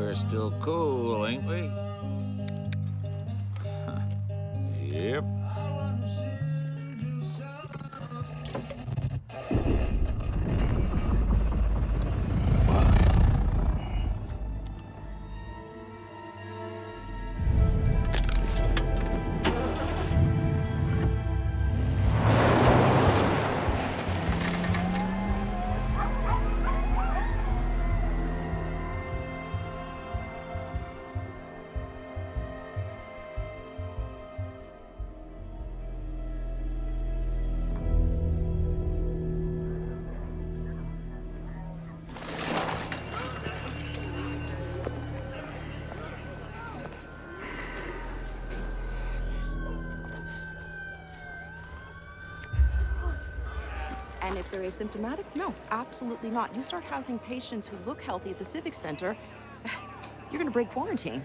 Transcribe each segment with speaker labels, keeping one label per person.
Speaker 1: we're still cool, ain't we? yep.
Speaker 2: And if they're asymptomatic, no, absolutely not. You start housing patients who look healthy at the Civic Center, you're gonna break quarantine.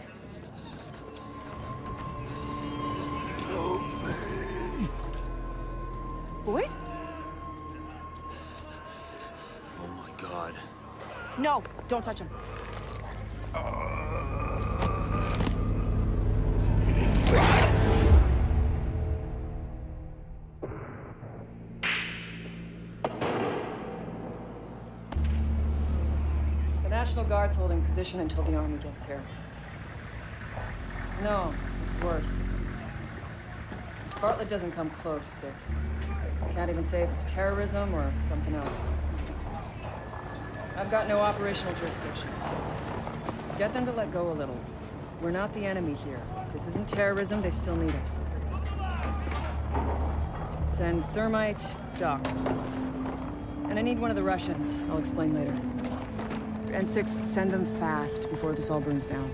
Speaker 2: Boyd?
Speaker 3: Oh my god.
Speaker 2: No, don't touch him.
Speaker 4: National Guard's holding position until the army gets here. No, it's worse. Bartlett doesn't come close, Six. Can't even say if it's terrorism or something else. I've got no operational jurisdiction. Get them to let go a little. We're not the enemy here. If this isn't terrorism, they still need us. Send Thermite, Doc. And I need one of the Russians. I'll explain later. And six, send them fast before this all burns down.